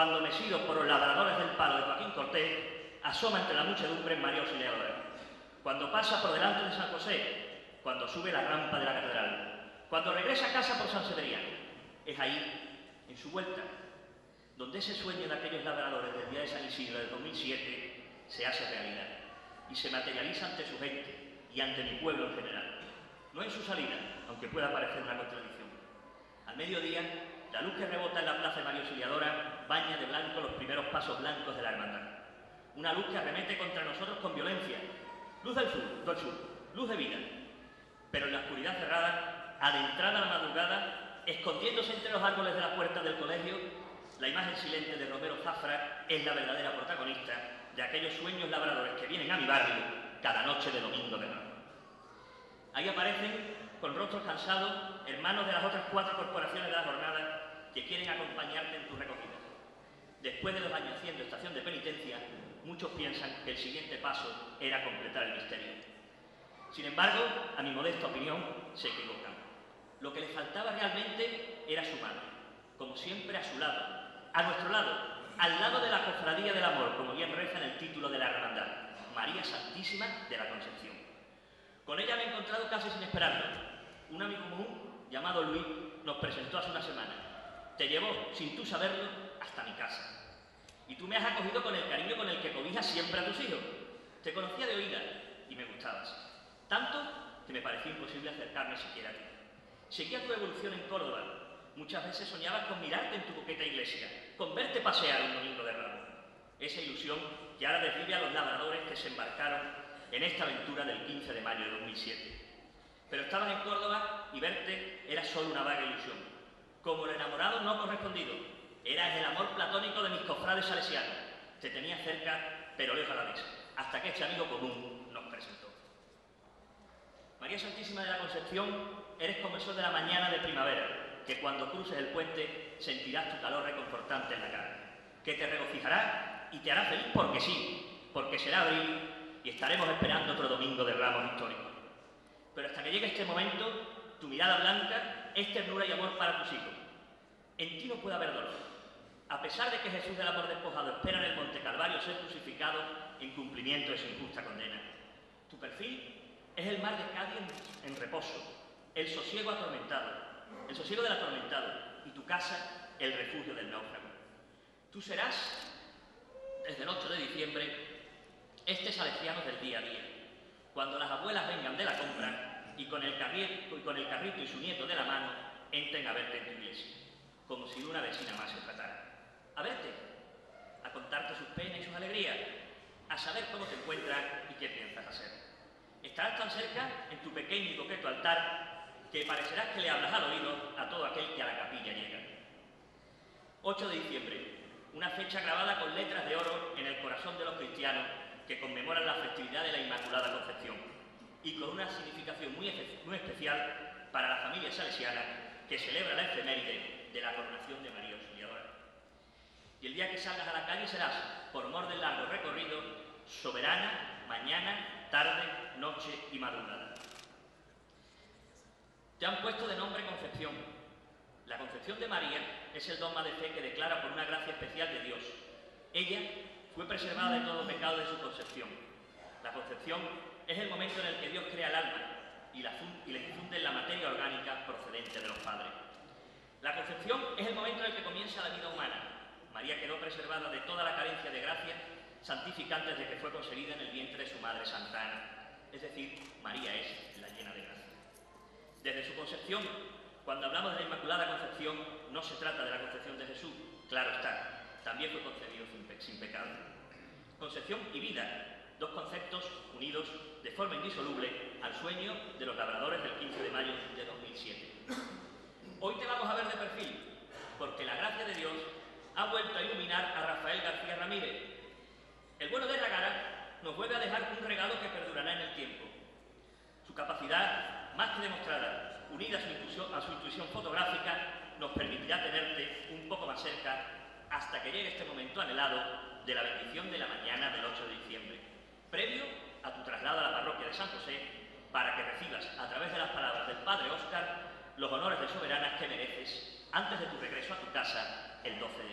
cuando mecido por los labradores del palo de Joaquín Cortés, asoma entre la muchedumbre María Auxiliadora, cuando pasa por delante de San José, cuando sube la rampa de la catedral, cuando regresa a casa por San Severiano. Es ahí, en su vuelta, donde ese sueño de aquellos labradores del día de San Isidro del 2007 se hace realidad y se materializa ante su gente y ante mi pueblo en general. No en su salida, aunque pueda parecer una contradicción. Al mediodía, la luz que rebota en la plaza de María Auxiliadora baña de blanco los primeros pasos blancos de la hermandad. Una luz que arremete contra nosotros con violencia. Luz del sur, del sur, luz de vida. Pero en la oscuridad cerrada, adentrada la madrugada, escondiéndose entre los árboles de la puerta del colegio, la imagen silente de Romero Zafra es la verdadera protagonista de aquellos sueños labradores que vienen a mi barrio cada noche de domingo de ramos. Ahí aparecen, con rostros cansados, hermanos de las otras cuatro corporaciones de la jornada que quieren acompañarte en tu recogida. Después de dos años haciendo estación de penitencia, muchos piensan que el siguiente paso era completar el misterio. Sin embargo, a mi modesta opinión, se equivocan. Lo que les faltaba realmente era su madre, como siempre a su lado, a nuestro lado, al lado de la cofradía del amor, como bien reza en el título de la hermandad, María Santísima de la Concepción. Con ella me he encontrado casi sin esperarlo. Un amigo común, llamado Luis, nos presentó hace una semana. Te llevó, sin tú saberlo, hasta mi casa. Y tú me has acogido con el cariño con el que cobijas siempre a tus hijos. Te conocía de oída y me gustabas. Tanto que me parecía imposible acercarme siquiera a ti. Seguía tu evolución en Córdoba. Muchas veces soñabas con mirarte en tu coqueta iglesia, con verte pasear un domingo de ramo. Esa ilusión que ahora desvive a los labradores que se embarcaron en esta aventura del 15 de mayo de 2007. Pero estabas en Córdoba y verte era solo una vaga ilusión. Como el enamorado no correspondido, eras el amor platónico de mis cofrades salesianos. Te tenía cerca, pero lejos a la vez, hasta que este amigo común nos presentó. María Santísima de la Concepción, eres como el sol de la mañana de primavera, que cuando cruces el puente sentirás tu calor reconfortante en la cara, que te regocijará y te hará feliz porque sí, porque será abril y estaremos esperando otro domingo de ramos históricos. Pero hasta que llegue este momento, tu mirada blanca es ternura y amor para tus hijos. En ti no puede haber dolor. A pesar de que Jesús del amor despojado espera en el Monte Calvario ser crucificado en cumplimiento de su injusta condena. Tu perfil es el mar de Cádiz en, reposo, el sosiego atormentado, el sosiego del atormentado, y tu casa el refugio del náufrago. Tú serás, desde el 8 de diciembre, este salesiano del día a día. Cuando las abuelas vengan de la compra y con el, carrito, y con el carrito y su nieto de la mano entren a verte en tu iglesia, como si una vecina más se tratara. A verte, a contarte sus penas y sus alegrías, a saber cómo te encuentras y qué piensas hacer. Estarás tan cerca en tu pequeño y coqueto altar que parecerás que le hablas al oído a todo aquel que a la capilla llega. 8 de diciembre, una fecha grabada con letras de oro en el corazón de los cristianos que conmemoran la festividad de la Inmaculada Concepción y con una significación muy, especial para la familia salesiana que celebra la efeméride de la coronación de María Auxiliadora. Y el día que salgas a la calle serás, por mor del largo recorrido, soberana, mañana, tarde, noche y madrugada. Te han puesto de nombre Concepción. La Concepción de María es el dogma de fe que declara por una gracia especial de Dios. Ella fue preservada de todo pecado de su concepción. La concepción es el momento en el que Dios crea el alma y la infunde la materia orgánica procedente de los padres. La concepción es el momento en el que comienza la vida humana. María quedó preservada de toda la carencia de gracia santificante desde que fue concebida en el vientre de su madre Santa Ana. Es decir, María es la llena de gracia. Desde su concepción, cuando hablamos de la Inmaculada Concepción, no se trata de la concepción de Jesús, claro está, también fue concebido sin pecado. Concepción y vida, dos conceptos unidos de forma indisoluble al sueño de los labradores del 15 de mayo de 2007. Hoy te vamos a ver de perfil, porque la gracia de Dios ha vuelto a iluminar a Rafael García Ramírez. El bueno de Ragara nos vuelve a dejar un regalo que perdurará en el tiempo. Su capacidad, más que demostrada, unida a su, intuición, a su intuición fotográfica, nos permitirá tenerte un poco más cerca hasta que llegue este momento anhelado de la bendición de la mañana del 8 de diciembre, previo a tu traslado a la parroquia de San José, para que recibas, a través de las palabras del Padre Óscar, los honores de soberanas que mereces antes de tu regreso a tu casa el 12 de